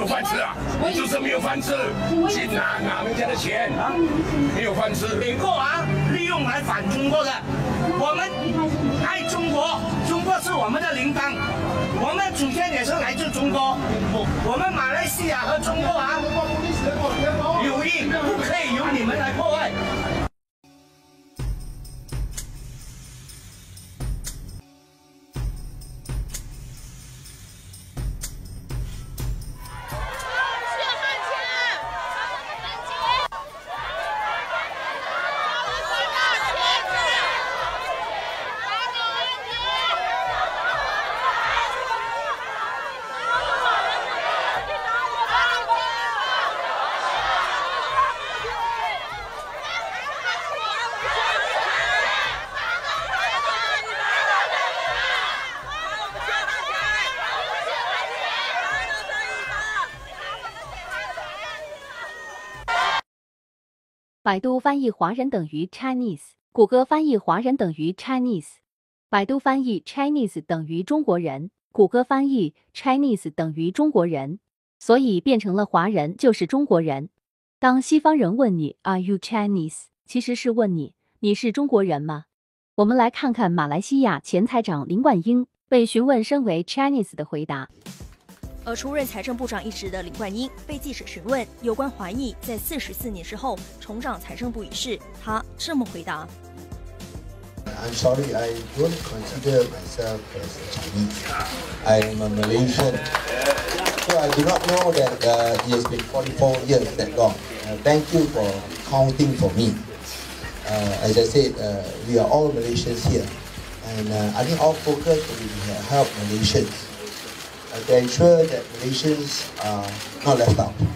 有饭吃啊！就是没有饭吃，去拿拿人家的钱啊！没有饭吃，美国啊，利用来反中国的。我们爱中国，中国是我们的邻邦，我们祖先也是来自中国。我们百度翻译华人等于 Chinese，谷歌翻译华人等于 Chinese，百度翻译 Chinese 等于中国人，谷歌翻译 Chinese 等于中国人，所以变成了华人就是中国人。当西方人问你 Are you Chinese？其实是问你你是中国人吗？我们来看看马来西亚前财长林冠英被询问身为 Chinese 的回答。而出任财政部长一职的林冠英被记者询问有关华裔在四十四年之后重掌财政部一事，他这么回答：“I'm sorry, I don't consider myself as a Chinese. I am a Malaysian. So I do not know that it has been 44 years that long. Thank you for counting for me. As I said, we are all Malaysians here, and I think our focus will help Malaysians.” To ensure that Malaysians are not left out.